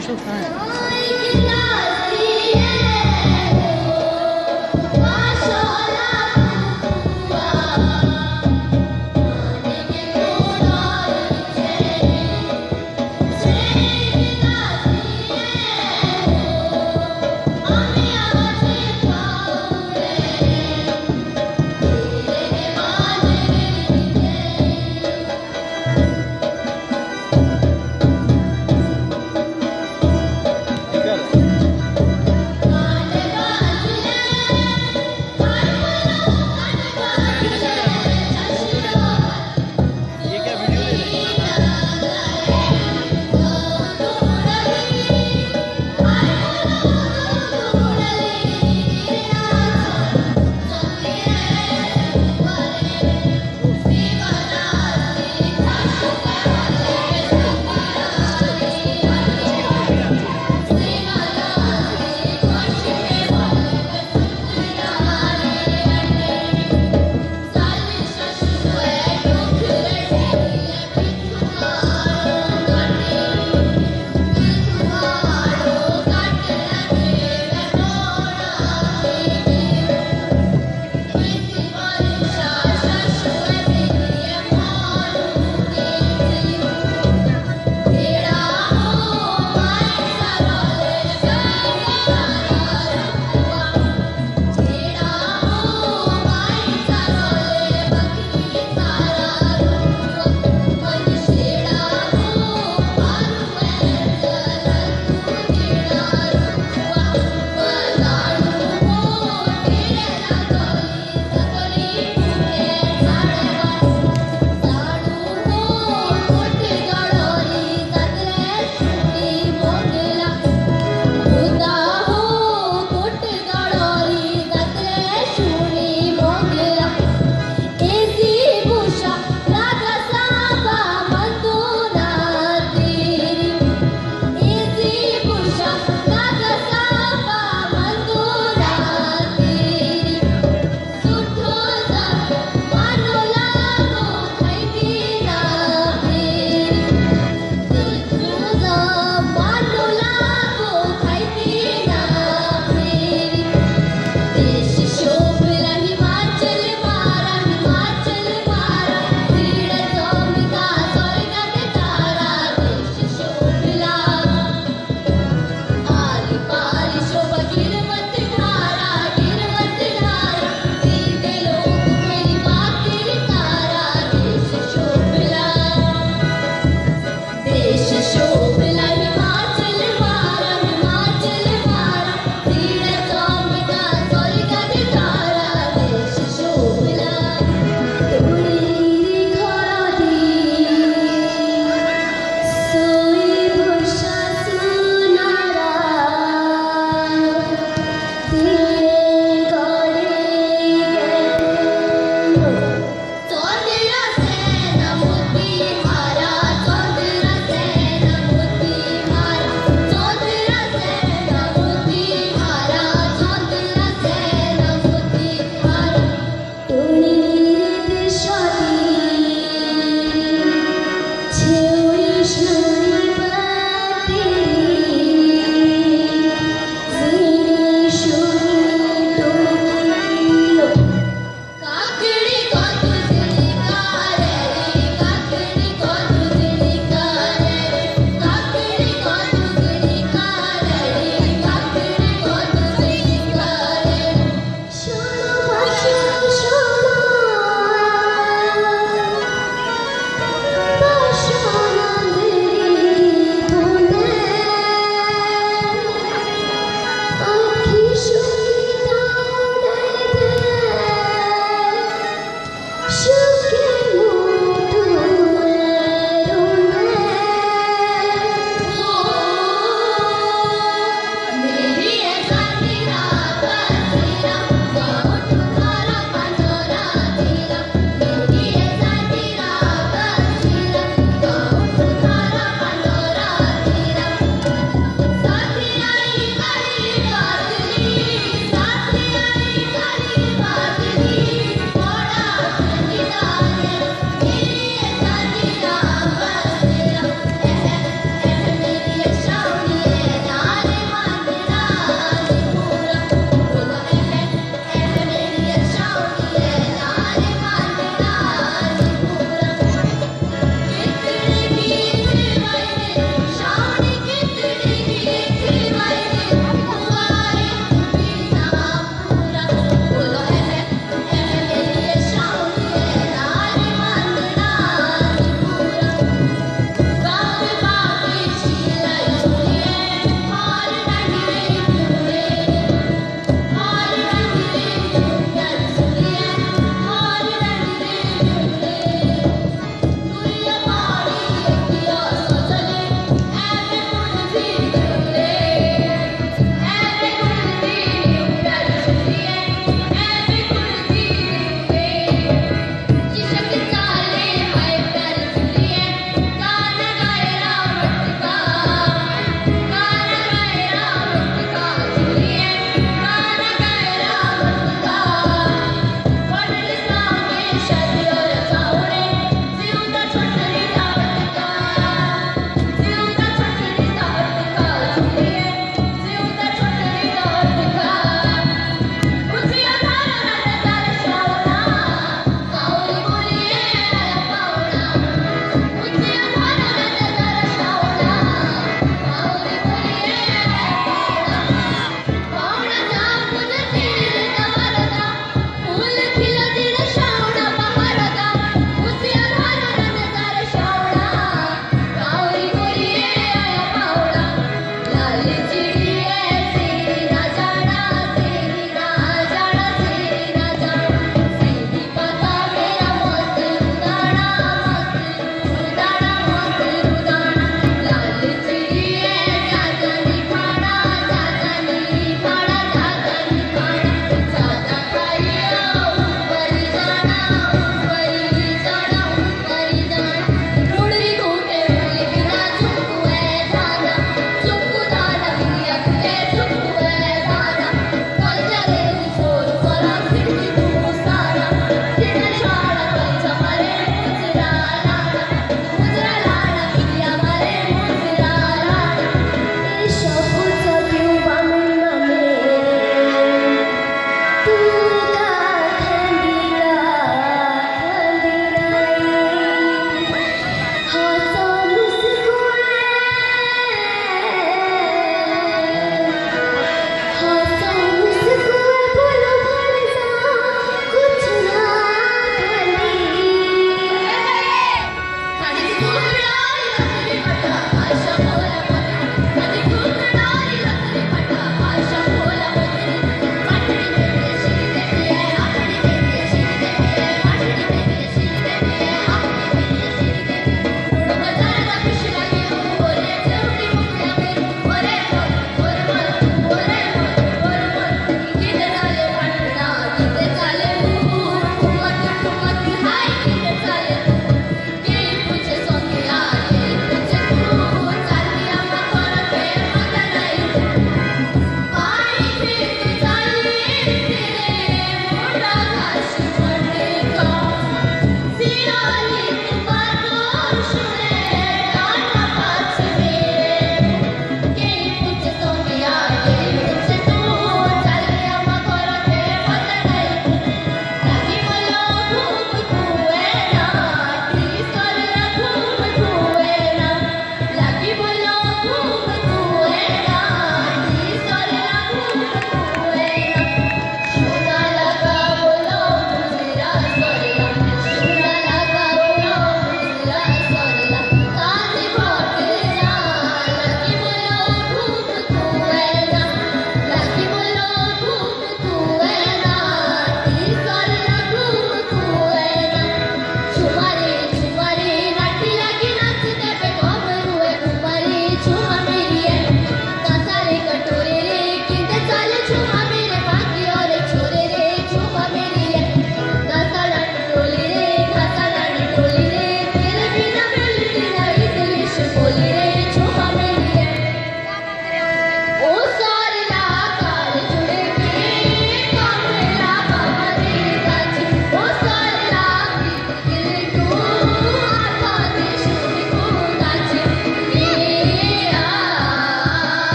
哎，一斤。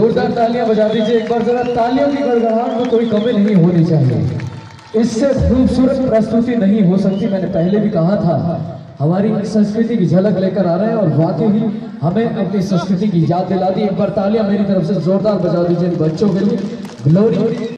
जोरदार तालियाँ बजा दीजिए एक बार जरा। तालियों की गड़गड़ाहट में कोई कमी नहीं होनी चाहिए। इससे खूबसूरत प्रस्तुति नहीं हो सकती, मैंने पहले भी कहा था। हमारी संस्कृति की झलक लेकर आ रहे हैं और वाकई ही हमें अपनी संस्कृति की याद दिला दी। एक बार तालियाँ मेरी तरफ़ से जोरदार बजा दीजिए बच्चों के लिए। ग्लोरी।